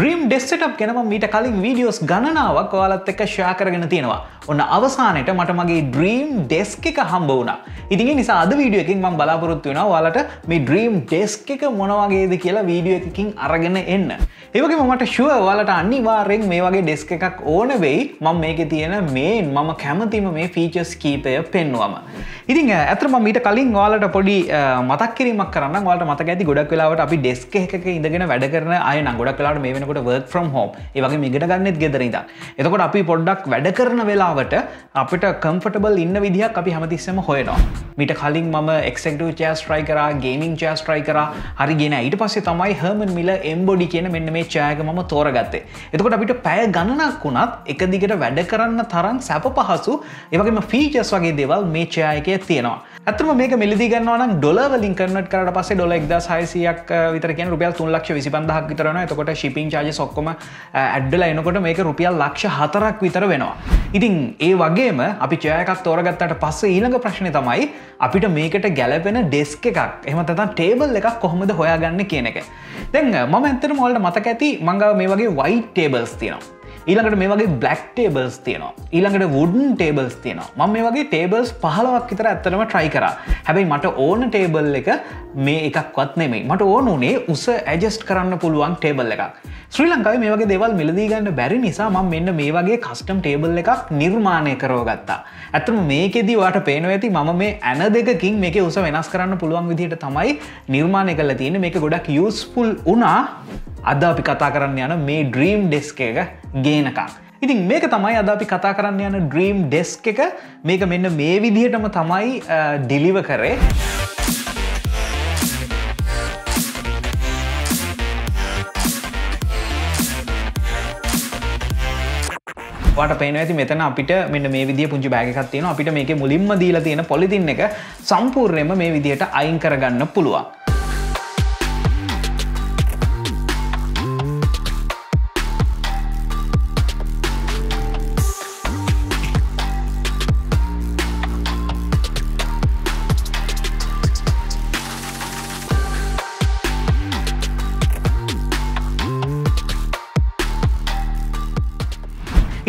්‍රීම් ඩෙස්සටප් ගෙනම මීට කලින් වීඩියෝස් ගණනාවක් ඔයාලත් එක්ක ශා කරගෙන තියෙනවා. ඔන්න අවසානයට මට මගේ ඩ්‍රීම් ඩෙස්ක එක හම්බ වුණ. ඉතිගේ නිසා අද වීඩියෝකින් ම බලාපොරොත්තු වෙන වාලට මේ ඩ්‍රීම් ඩෙස්ක එක මොනවගේද කියලා වීඩියෝ එකකින් අරගෙන එන්න. ඒවගේ මට ශුව වාලට අනිවාරෙන් මේ වගේ ඩෙස්ක එකක් ඕන වෙයි. මං මේක තියෙන මේ මම කැමතිම මේ ෆීචස් කීපය පෙන්වම ඉතින් ඇතරම මීට කලින් වාලට පොඩි මතක් කිරීමක් කරන්න වාලට මතක ඇති ගොඩක් වෙලාවට අපි ඩෙස්ක එක ඉඳගෙන වැඩ කරන අය ගොඩක් කලාට මේ වෙනකොට work from home. ඒ වගේ මිගට ගන්නෙත් ගෙදර ඉදා එතකොට අපි පොඩ්ඩක් වැඩ කරන වෙලාවට අපිට කම්ෆටබල් ඉන්න විදිහක් අපි හැමතිස්සම හොයනවා. මිට කලින් මම එක්ෙක්ට චස් ට්‍රයි කර ගේමින් චස් ට්‍රයි කර හරි ගෙන ඊට පස්සේ තමයි හර්මන් මිල එම්බොඩි කියන මෙන්න මේ චායක ම තෝරගත්තේ. එතකොට අපිට පැය ගණනක් වුණත් එක දිගට වැඩ කරන්න තරන් සැප පහසු ඒවගේම ෆීචස් වගේ දෙවල් මේ චායකය තියෙනවා. ඇතම මේක මිලදි ගන්නවන ඩොලවලින් කරනට කරට පස්සේ ඩොල එක්ද සයිසියක් විතර කියන රුපියල් තුන්ලක්ෂ විසිපන්දහක් විතරන එතකොට ශිපින් චාජ සොක්කොම ඇඩ්ඩල එනකොට මේක රුපියල් ලක්ෂ හතරක් විතර වෙනවා. ඉතින් ඒ වගේම අපි චයකක් තෝරගත්තට පස්ස ඊළඟ ප්‍රශ්නය තමයි අපිට මේකට ගැලපෙන ඩෙස්ක එකක් එම තතා ටේබල් එකක් කොහොමද හොයාගන්න කියන එක. දැන් මම ඇත්තර මොල්ට මතක ඇති මංගව මේ වගේ වයි ටේබල්ස් තියෙනවා. ඊළඟට මේ වගේ බ්ලක් ටේබල්ස් තියෙනවා. ඊළඟට වුඩන් ටේබල්ස් තියෙනවා. ම මේ වගේ ටේබල්ස් පහලවක් විතර ඇත්තනම ට්‍රයි කර. හැබැයි මට ඕන ටේබල් එක මේ එකක්වත් නෙමේ මට ඕන උනේ උස ඇජස්ට කරන්න පුළුවන් ටේබල් එකක්. ශ්‍රී ලංකාව මේ වගේ දෙවල් මිලදීගන්න බැරි නිසා ම මෙන්න මේ වගේ කස්ටම් ටේබල් එකක් නිර්මාණය කරෝගත්තා ඇතම මේකෙදී වාට පේන ඇති ම මේ ඇන දෙකින් මේක උස වෙනස් කරන්න පුළුවන් විදිහට තමයි නිර්මාණය කල තියෙන මේක ගොඩක් යස්පුල් වනා අද අපි කතා කරන්න යන මේ ඩ්‍රීම් ඩෙස්ක එක ගේනකා. ඉතින් මේක තමයි අද අපි කතා කරන්න යන ඩ්‍රීම් ඩෙස්ක එක මේක මෙන්න මේ විදිහටම තමයි ඩිලිව කරේ. ට පේන ඇති මෙතන අපිට මෙන්න මේ විදිිය පුංචි බෑගකත් තියෙන අපිට මේක මුලින්ම දීලා තියෙන පොලිතින් එක සම්පූර්ණයම මේ විදිහට අයින් කරගන්න පුළුවන්.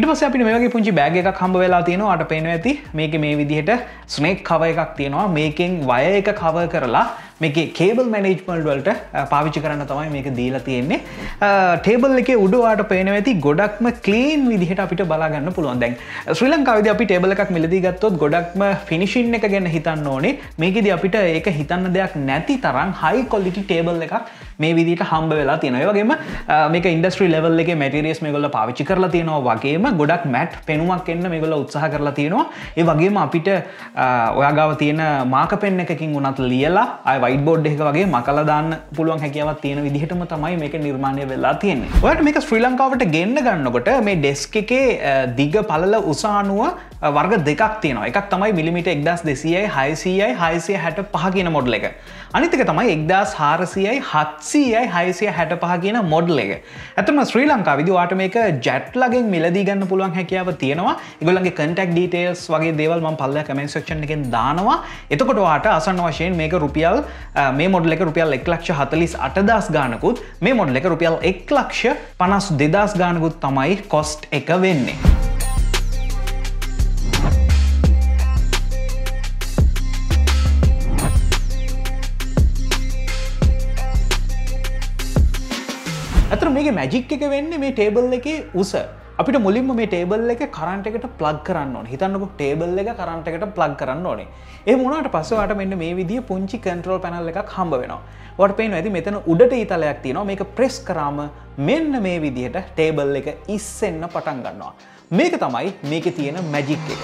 ඉට පස අපි මේගේ පුංචි බෑග එකක් හම්බ වෙලා තියෙනවා. අට පේන ඇති. මේක මේ විදිහට ස්නේක් කව එකක් තියෙනවා. මේකෙන් වය එක කව කරලා මේක කේබල් මැනේජ්මල් වලට පාවිච්චි කරන්න තමයි මේක දීලා තියෙන්නේ. ටේබල් එක උඩවාට පේන ඇති ගොඩක්ම කලීන් විදිහට අපිට බලාගන්න පුළුවන්. දැන් ශ්‍රී ලංකාවද අපි ටේබල එකක් මිලදී ගත්තොත් ගොඩක්ම ෆිනිශින් එක ගැන හිතන්න ඕනේ. මේකෙද අපිට ඒක හිතන්න දෙයක් නැති තරම් හයි කොල්ලිටි ටේබල් එකක් මේ විදිට හම්බ වෙලා තියෙන වගේම මේක ඉන්ඩස්ට්‍රී ලෙවල් එක මැටිරියස් මේ ගොල්ල පාවිච්චි කරලා තියෙනවා. වගේම ගොඩක් මැට් පෙනුමක් එන්න මේ ගොල්ල උත්සාහ කරලා තියෙනවා. ඒ වගේම අපිට ඔයාගාව තියෙන මාක පෙන් එකකින් උනත් ලියලා අයි වයිට බෝඩ් එක වගේ මකල දාන්න පුළුවන් හැකියාවත් තියෙන විදිහටම තමයි මේක නිර්මාණය වෙලා තියෙන්නේ. ඔයට මේක ශ්‍රී ලංකාවට ගෙන්න්න ගන්නකොට මේ ඩෙස්ක එකේ දිග පලල උසානුව වර්ග දෙකක් තියෙනවා. එකක් තමයි මිලිමිට එක්දස් දෙසියයි හයිසියයි හයිසිය හැට පහ කියන මොඩ්ල එක අනිතක තමයි එක්දස් හාරසියයි හත්සීයයි හයිසිය හැට පහ කියන මොඩ්ල එක. ඇතම ශ්‍රී ලංකා විදිවාට මේක ජැට්ලගෙන් මිලදී ගන්න පුළුවන් හැකියාව තියෙනවා. ඉගොලන්ගේ කටක් ඩීටේල්ස් වගේ දේවල් ම පල්ල කමෙන් සක්ෂන් එකෙන් දානවා. එතකොට වාට අසන්න වශයෙන් මේක රුපියල් මේ මොඩල එක රුපියල් එක් ලක්ෂ හතලිස් අටදස් ගානකුත් මේ මොඩල එක රුපියල් එක් ලක්ෂ පනස් දෙදස් ගානකුත් තමයි කොස්ට් එක වෙන්නේ. ඇතර මේක මැජික් එක වෙන්න මේ ටේබල් එක උස අපිට මුලින්ම මේ ටේබල් එක කරන්ට එකට ප්ලග් කරන්න ඕන. හිතන්නක ටේබල් එක කරන්ට එකට ප්ලග් කරන්න ඕනේ. ඒ මුණට පස්සවාට මෙන්න මේ විදිිය පුංචි කන්ට්‍රෝල් පැනල් එකක් හම්බ වෙනවා. වට පේන ඇති මෙතන උඩට ඊතලයක් තියෙනවා. මේක ප්‍රෙස් කරාම මෙන්න මේ විදිහට ටේබල් එක ඉස්සෙන්න පටන් ගන්නවා. මේක තමයි මේක තියෙන මැජික් එක.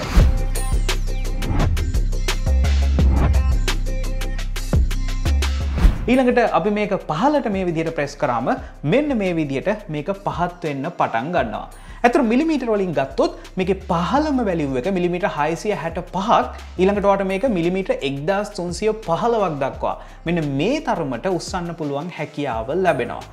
ඊළඟට අපි මේක පහලට මේ විදිහට ප්‍රෙස් කරාම මෙන්න මේ විදිහට මේක පහත් වෙන්න පටන් ගන්නවා. ඇතර මිලිමීට වලින් ගත්තොත් මේක පහලම වැලිුව එක මිලිමිට හයිසිය හැට පහක් ඊළඟටවාට මේක මිලිමිට එක්දස් තුන්සිය පහලවක් දක්වා. මෙන්න මේ තරමට උත්සන්න පුළුවන් හැකියාව ලැබෙනවා.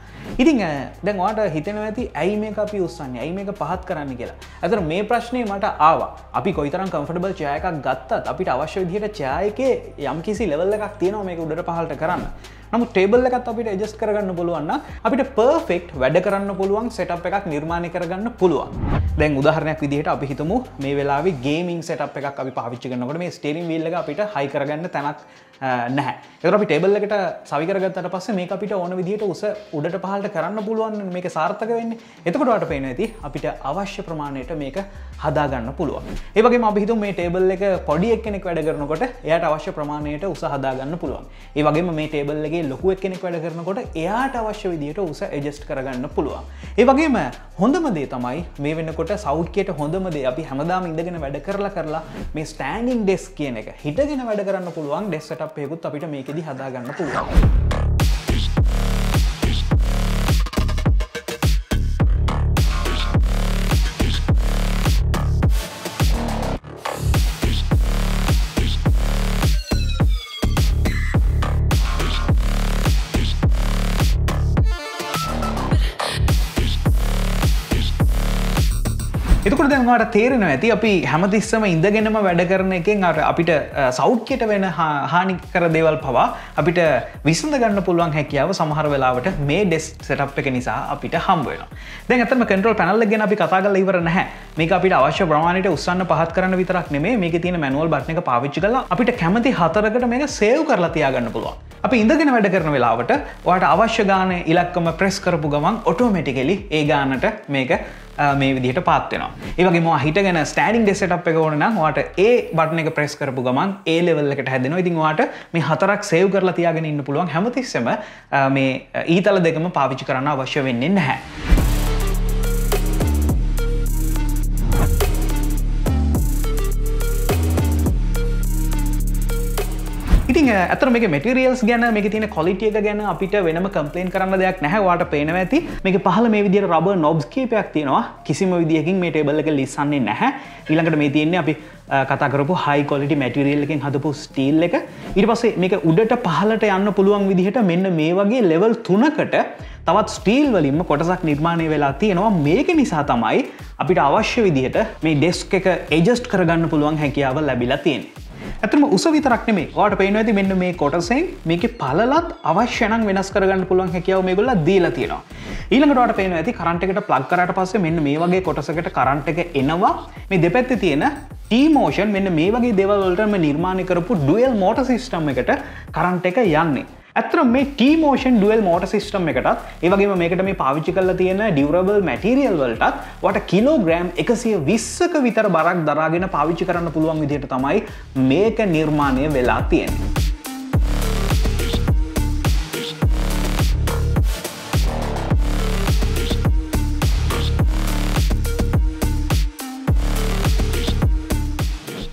ඉතිං දැන්වාට හිතන ඇති ඇයි මේ අපි උත්සන්න ඇයි මේක පහත් කරන්න කියලා? ඇතර මේ ප්‍රශ්නය මට ආවා. අපි කොයිතරම් කම්ෆටබල් චයකක් ගත්තත් අපිට අවශ්‍ය විදිහට චායක යම් කිසි ලෙවල්ල එකක් තියෙනවා මේක උඩට පහලට කරන්න. නමු ටේබල් එකත් අපිට එජස් කරගන්න පුළුවන්න අපිට පර්ෆෙක්් වැඩ කරන්න පුළුවන් සෙටප් එකක් නිර්මාණය කරගන්න පුළුවන්. දැන් උදාහරණයක් විදිහට අපි හිතමු මේ වෙලා ගේමින් සටප් එකක් අපි පාවිච්චි කරනකොට මේ ස්ටේරින් විල්ල අපිට හයි කරගන්න තැනක් නැහැ. එතර අපි ටේබල් එකට සවිකරගත්තට පස්ස මේ අපිට ඕන විදිහට උස උඩට පහලට කරන්න පුළුවන් මේක සාර්ථක වෙන්න. එතකොටට පේන ඇති අපිට අවශ්‍ය ප්‍රමාණයට මේක හදාගන්න පුළුවන්. ඒවගේ අපිහිතු මේ ටේබල් එක පොඩි එක්කෙනෙක් වැඩ කරනකොට එයට අවශ්‍ය ප්‍රමාණයට උස හදාගන්න පුළුවන්. ඒවගේ මේ ටේබල්ලගේ ලොකු එක්කෙනෙක් වැඩ කරනකොට එයාට අවශ්‍ය විදිහට උස එජස්ට කරගන්න පුළුවන්. ඒවගේම හොඳම දේ තමයි මේ වෙනකොට සෞඛ්‍යයට හොඳමදේ අපි හැමදාම ඉඳගෙන වැඩ කරලා කරලා මේ ස්ටෑන්ඩිං ඩෙස් කියන එක හිටගෙන වැඩ කරන්න පුළුවන් ඩෙස්සට අපයකුත් අපිට මේකෙදි හදාගන්න පුළුවන්. එතකොට දැන්වාට තේරෙන ඇති අපි හැමතිස්සම ඉඳගෙනම වැඩ කරන එකෙන් අට අපිට සෞඛ්‍යයට වෙන හානිකර දේවල් පවා අපිට විසඳ ගන්න පුළුවන් හැකියාව සමහර වෙලාවට මේ ඩෙස් සටප් එක නිසා අපිට හම්බුවෙන දැ ඇතම කටරල් පැනල්ල ගෙන අපි කතාගල ඉවර නැහැ. මේ අපිට අවශ්‍ය ප්‍රමාණයට උත්සන්න පහත් කරන විතරක් නෙමේ මේක තියෙන මැනුවල් බට්න එක පාවිච්චි කලා අපිට කැමති හතරකට මේක සේව් කරලා තියාගන්න පුළුවන්. අපි ඉඳගෙන වැඩ කරන වෙලාවට වාට අවශ්‍ය ගාන ඉලක්කම ප්‍රෙස් කරපු ගමන් ඔටෝමටිකලි ඒ ගානට මේක මේ විදිහට පාත්වෙනවා ඒවගේ ම හිටගෙන ස්ටඩින් ඩෙසට් එක ඕන වාට ඒ බටන එක ප්‍රෙස් කරපු ගමන් ඒ ලෙවල්ලකට හැදෙන ඉතින් වාට මේ හතරක් සේව් කරලා තියාගෙන ඉන්න පුළුවන්. හැමතිස්සම මේ ඊතල දෙකම පාවිච්චි කරන්න අවශ්‍ය වෙන්නේ නැහැ. ඉතින් ඇතර මේ මටිරියල්ස් ගැන මේ තින කොලිටියක ගැන අපිට වෙනම කම්පලේන් කරන්න දෙයක් නැහවාට පේනව ඇති. මේක පහල මේ විදිර රබ නොබ්ස් කීපයක් තියෙනවා. කිසිම විදිියකින් මේ ටේබල්ල එක ලිස්සන්නේ නැහැ. ඊළඟට මේ තියෙන්නේ අපි කතාකරපු හයි කොලිටි මැටිරියල්ලකින් හදපු ස්ටීල් එක. ඉට පස්සේ මේක උඩට පහලට යන්න පුළුවන් විදිහට මෙන්න මේ වගේ ලෙවල් තුනකට තවත් ස්ටීල් වලින්ම කොටසක් නිර්මාණය වෙලා තියෙනවා. මේක නිසා තමයි අපිට අවශ්‍ය විදිහට මේ ඩෙස්ක් එක එජස්ට් කරගන්න පුළුවන් හැකියාව ලැබිලා තියෙන ඇතම උස විතරක් නෙමේ වාට පේන ඇති මෙන්න මේ කොටසෙන් මේක පලලත් අවශ්‍යනක් වෙනස් කරගන්න පුළුවන් හැකියාව මේ ගොල්ල දීලා තියෙනවා. ඊළඟට පේන ඇති කරන්ටකට ප්ලක් කරට පස්සේ මෙන්න මේ වගේ කොටසකට කරන්ට එක එනවා. මේ දෙපැත්ති තියෙන ටීමෝෂන් මෙන්න මේ වගේ දෙවල්වලටම නිර්මාණය කරපු ඩුවල් මෝට සිිස්ටම් එකට කරන්ට එක යන්නේ. ඇතර මේ ටීමෝෂන් ඩුවල් මෝට සිස්ටම් එකටත් ඒවගේ මේකට මේ පාවිච්චි කල තියෙන ඩියවරබල් මැටිරියල් වලටත් වට කිලෝග්‍රෑම් එකසිය විස්සක විතර බරක් දරාගෙන පාවිච්චි කරන්න පුළුවන් විදියට තමයි මේක නිර්මාණය වෙලා තියෙන්නේ.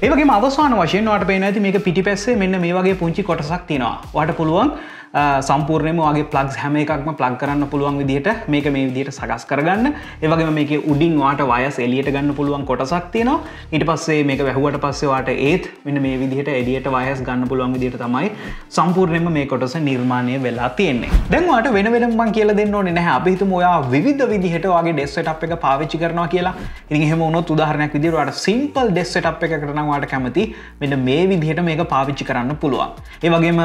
ඒවගේ අවසාන වශයෙන් වට පේන ඇති මේක පිටි පැස්සේ මෙන්න මේ වගේ පුංචි කොටසක් තියෙනවා. වට පුළුවන් සම්පූර්ණයම වගේ ප්ලග් හැම එකක්ම ප්ලග් කරන්න පුළුවන් විදිහට මේක මේ විදිහට සකස් කරගන්න. ඒවගේ මේක උඩින් වාට වයස් එලියට ගන්න පුළුවන් කොටසක් තියෙනවා. ඊට පස්සේ මේක වැැහුවට පස්සේවාට ඒත් මෙන්න මේ විදිහට එඩියට වයස් ගන්න පුළුවන් විදිහට තමයි සම්පූර්ණයම මේ කොටස නිර්මාණය වෙලා තියෙන්නේ. දැන්වාට වෙන වෙනමන් කියල දෙන්න ඕන නැහැ. අපිහිතු ඔයා විධ විදිහට වගේ ඩෙස්සට අප එක පාවිච්චි කරනවා කියලා. ඉනි හෙම උනොත් උදාහරණයක් විදිරට සිම්පල් ඩෙස්සට අප එක කරනවාට කැමති මෙන්න මේ විදිහට මේක පාවිච්චි කරන්න පුළුවන්. ඒවගේම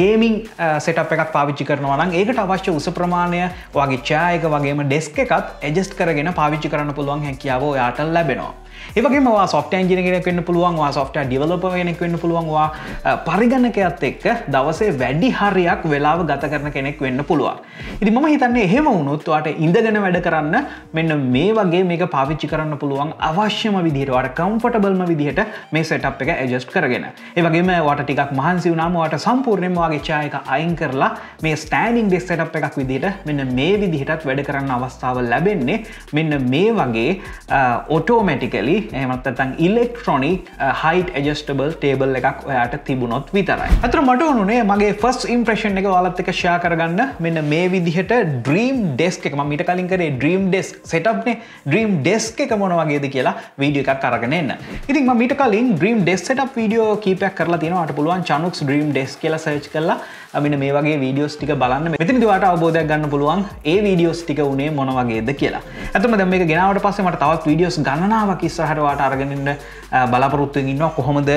ගේමින් සෙටප් එකක් පාවිච්චි කරනවා නම් ඒකට අවශ්‍ය උස ප්‍රමාණය වගේ චායක වගේම ඩෙස්ක එකත් එජස්ට කරගෙන පාවිච්චි කරන්න පුළුවන් හැකියාව යාට ලැබෙනවා. ඒවගේමවා සොෆ්ට ඇන්ජින කෙනෙක් වෙන්න පුළුවන්වා සොෆ්ට ඩිවලප කෙනෙක් වෙන්න පුළුවන්වා පරිගණකයත් එක්ක දවසේ වැඩි හරියක් වෙලාව ගත කරන කෙනෙක් වෙන්න පුළුවන්. ඉති ම හිතන්නේ එහෙම වුණුත්වාට ඉඳගෙන වැඩ කරන්න මෙන්න මේ වගේ මේක පාවිච්චි කරන්න පුළුවන් අවශ්‍යම විදිහටවාට කම්ෆටබල්ම විදිහට මේ සටප් එක ඇජස්ට් කරගෙන ඒවගේම වට ටිකක් මහන්සි වනාමවට සම්පූර්ණයම වගේ චායක අයින් කරලා මේ ස්ටෑනිින් ඩෙස් සටප් එකක් විදිහට මෙන්න මේ විදිහටත් වැඩ කරන්න අවස්ථාව ලැබෙන්නේ මෙන්න මේ වගේ ඔටෝමැටිකලි එහමත්තතන් ඉලෙක්ට්‍රොනික් හයිට ඇජස්ටබල් ටේබල් එකක් ඔයාට තිබුණොත් විතරයි. අතර මට වනේ මගේ ෆස් ඉම්ප්‍රේෂන් එක වලත් එක ෂයා කරගන්න. මෙන්න මේ විදිහට ඩ්‍රීම් ඩෙස්ක එක. මිට කලින් කරේ ඩ්‍රීම් ඩෙස් සටප්නේ ඩ්‍රීම් ඩෙස්ක එක මොන වගේද කියලා වීඩිය එකක් කරගෙනන්න ඉතින් මිට කලින් ඩ්‍රීම් ඩෙස්සට වීඩියෝ කීපයක් කරලා තිනවාට පුළුවන් චනුක්ස් ඩ්‍රීම් ඩෙස් කියලා සර්ච් කරලා අපිට මේ වගේ වීඩියෝස් ටික බලන්න. මෙතින් දවාට අවබෝධයක් ගන්න පුළුවන් ඒ වීඩියෝස් ටික වනේ මොනවගේද කියලා. ඇතම දැම මේ ගෙනාවට පස්සේ මට තවත් වීඩියෝස් ගණනාවක් ඉස්සහටවාට අරගෙනන්න බලාපොරොත්තුවෙන් ඉන්නවා. කොහොමද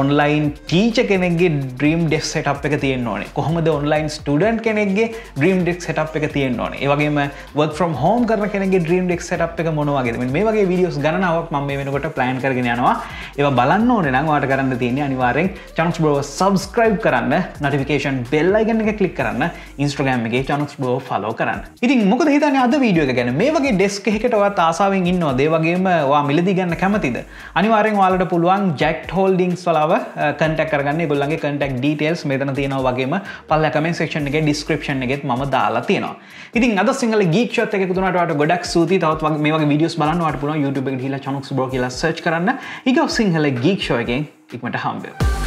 ඔන්ලයින් ටීච කෙනෙගේ ඩ්‍රීම් ඩෙක් සට් එක තියෙන් ඕනේ? කොහොමද ඔන්ලයින් ස්ටඩන්් කෙනෙගේ ඩ්‍රීම් ඩෙක් සට් එක තියෙන් ඕනේ? ඒවගේම වක් ්‍රම් හෝම් කරන කෙනෙගේ ඩ්‍රීම් ඩෙක් සට් එක මොනවාගේ මේ වගේ විඩියෝස් ගනාවක් ම වෙනකොට ප්ලෑන් කරගෙන යනවා. ඒව බලන්න ඕන නවාට කරන්න තියෙන අනිවාරෙන් චනස් බෝ සබස්ක්‍රයිබ් කරන්න නොටිකේෂන් බෙල්ලයිගන්න එක කලික් කරන්න ඉන්ස්ට්‍රගෑම් එක චනස් බෝ ෆලෝ කරන්න. ඉතින් මොක හිතන අද වීඩියෝ ගැන? මේ වගේ ඩෙස්ක එකටවත් ආසාාවෙන් ඉන්නවා දේවගේම වා මිලදි ගන්න කැමතිද? අනිවාරෙන් වාලට පුළුවන් ජෙක්් හෝල්ඩිංස් වලාව කටක් කරගන්න. ගොල්ලගේ කටක් ඩීටේල්ස් මෙතන තියෙන වගේම පල්ල කමෙන් සේක්ෂන් එක ඩිස්ක්‍රපෂන් එකෙත් ම දාලා තියෙනවා. ඉතින් අද සිංහල ගීක්ෂත් එක තුනට ගොඩක් සූති තවත් මේ වීඩියස් බලන්නට පුන YouTube හිලා චනක් බෝ කියලා සර්ච් කරන්න. එක සිංහල ගීක්ෂෝයගෙන් ඉක්මට හම්බේ